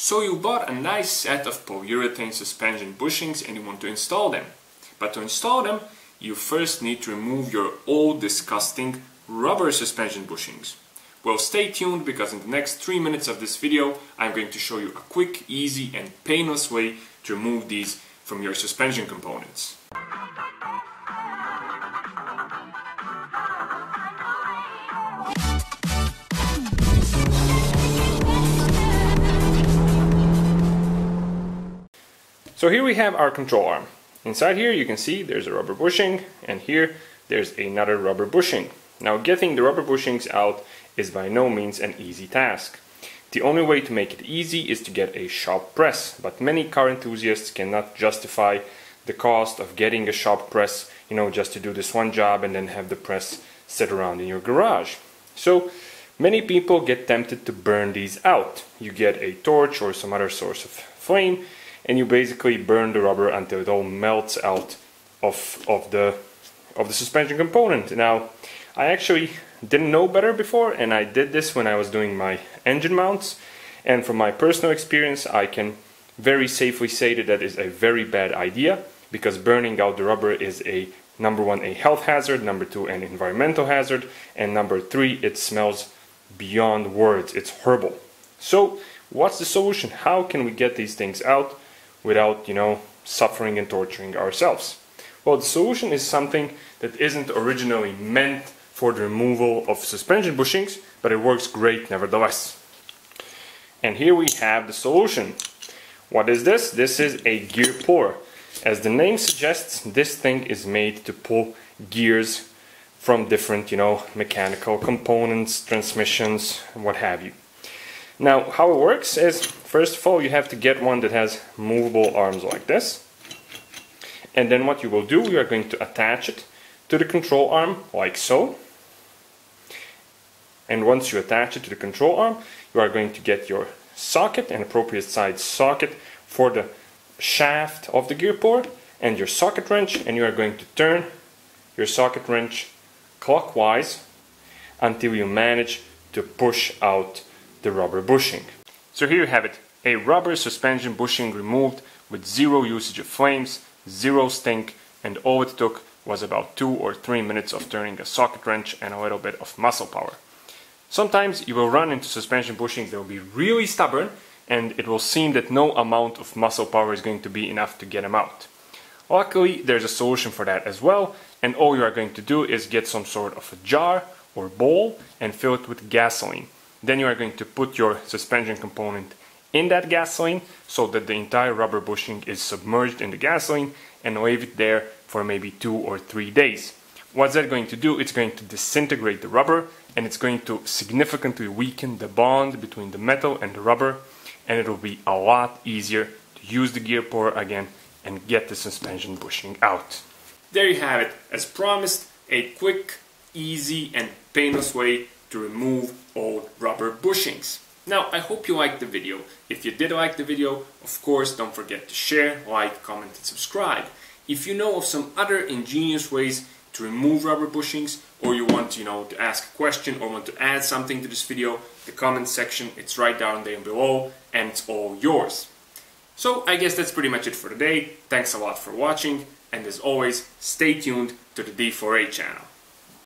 So you bought a nice set of polyurethane suspension bushings and you want to install them. But to install them, you first need to remove your old disgusting rubber suspension bushings. Well, stay tuned because in the next 3 minutes of this video, I'm going to show you a quick, easy and painless way to remove these from your suspension components. So here we have our control arm. Inside here you can see there's a rubber bushing and here there's another rubber bushing. Now getting the rubber bushings out is by no means an easy task. The only way to make it easy is to get a shop press, but many car enthusiasts cannot justify the cost of getting a shop press, you know, just to do this one job and then have the press sit around in your garage. So many people get tempted to burn these out. You get a torch or some other source of flame and you basically burn the rubber until it all melts out of, of the of the suspension component. Now, I actually didn't know better before and I did this when I was doing my engine mounts and from my personal experience I can very safely say that that is a very bad idea because burning out the rubber is a number one a health hazard, number two an environmental hazard and number three it smells beyond words. It's horrible. So what's the solution? How can we get these things out? Without, you know, suffering and torturing ourselves? Well, the solution is something that isn't originally meant for the removal of suspension bushings, but it works great nevertheless. And here we have the solution. What is this? This is a gear puller. As the name suggests, this thing is made to pull gears from different, you know, mechanical components, transmissions, what have you. Now, how it works is, first of all, you have to get one that has movable arms like this. And then what you will do, you are going to attach it to the control arm, like so. And once you attach it to the control arm, you are going to get your socket, an appropriate size socket for the shaft of the gear puller, and your socket wrench, and you are going to turn your socket wrench clockwise until you manage to push out the rubber bushing. So here you have it, a rubber suspension bushing removed with zero usage of flames, zero stink, and all it took was about 2 or 3 minutes of turning a socket wrench and a little bit of muscle power. Sometimes you will run into suspension bushings that will be really stubborn and it will seem that no amount of muscle power is going to be enough to get them out. Luckily, there's a solution for that as well, and all you are going to do is get some sort of a jar or bowl and fill it with gasoline. Then you are going to put your suspension component in that gasoline so that the entire rubber bushing is submerged in the gasoline and leave it there for maybe two or three days. What's that going to do? It's going to disintegrate the rubber and it's going to significantly weaken the bond between the metal and the rubber and it will be a lot easier to use the gear puller again and get the suspension bushing out. There you have it. As promised, a quick, easy and painless way to remove old rubber bushings. Now, I hope you liked the video. If you did like the video, of course, don't forget to share, like, comment and subscribe. If you know of some other ingenious ways to remove rubber bushings, or you want you know, to ask a question or want to add something to this video, the comment section, it's right down there below, and it's all yours. So, I guess that's pretty much it for today. Thanks a lot for watching, and as always, stay tuned to the D4A channel.